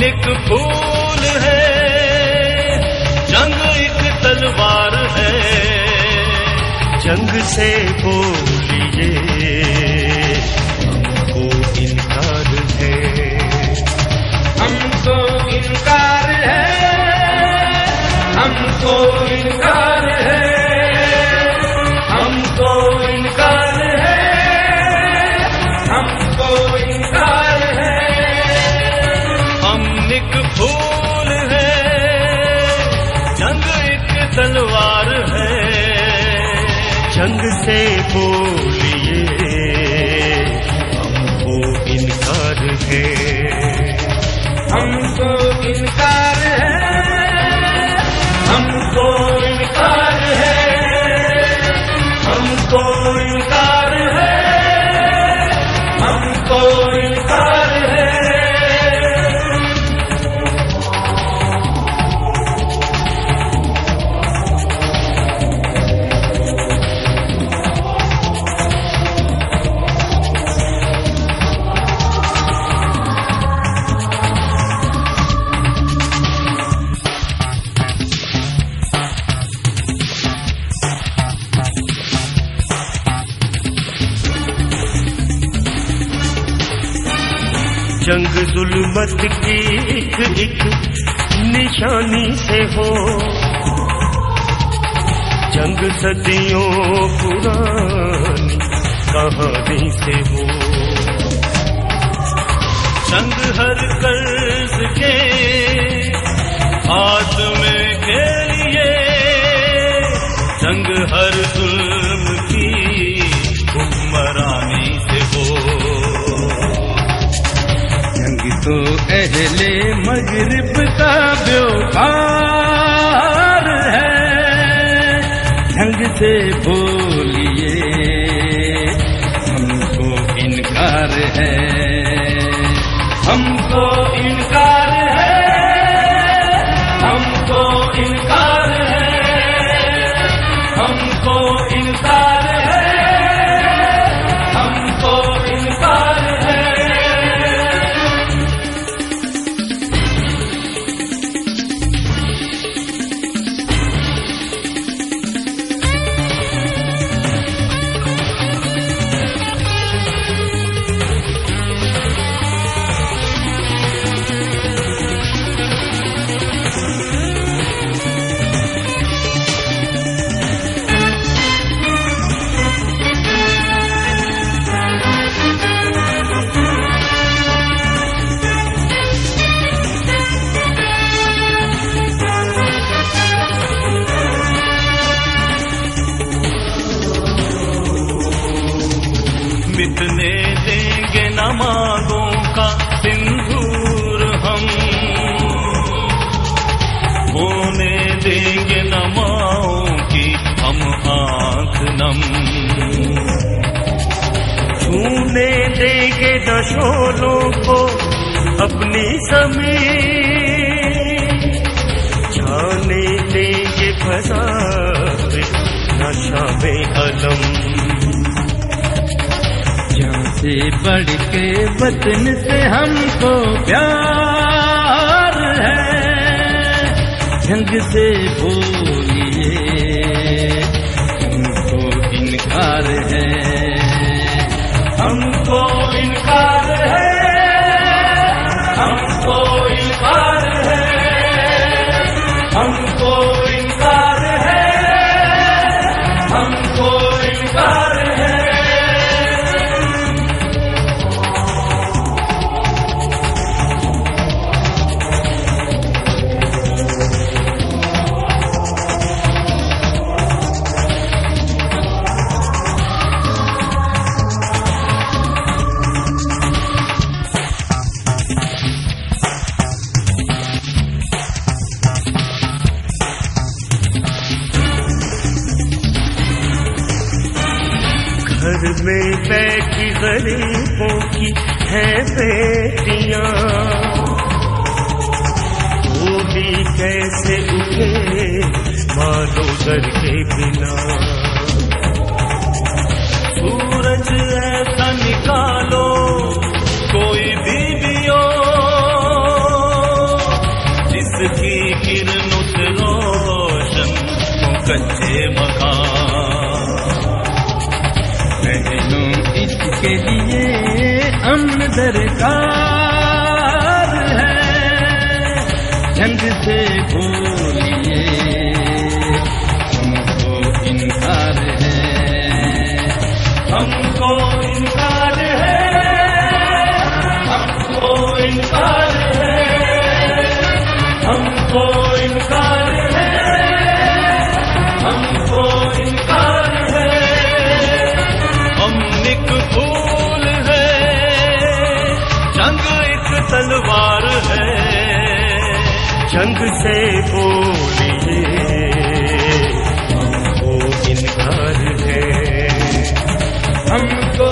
एक फूल है जंग एक तलवार है। जंग से बोलिए से बोलिए हमको इनकार है। हमको इनकार है हमको इनकार है हमको जंग जुलमत की एक एक निशानी से हो। जंग सदियों पुरानी कहानी से हो। जंग हर कर्ज तो अहले मगरिब का व्यापार है। ढंग से बोलिए हमको इनकार है। हमको इनकार शोलों को अपनी समीर। छाने देंगे फजा नशा में अलम। जान से बढ़ के वतन से हमको प्यार है जंग से बोलिए हमको इनकार है। हमको घर में बैठी गरीबों की है बेटियाँ। वो भी कैसे उठे मानो दर के बिना। सूरज ऐसा निकालो, कोई बीबियो। जिसकी किरणों से रोशन कच्चे मकान। बहनों इसके लिए अमन दरकार है। झंड से बोलिए जंग से बोलिए हम हमको इनकार है। हमको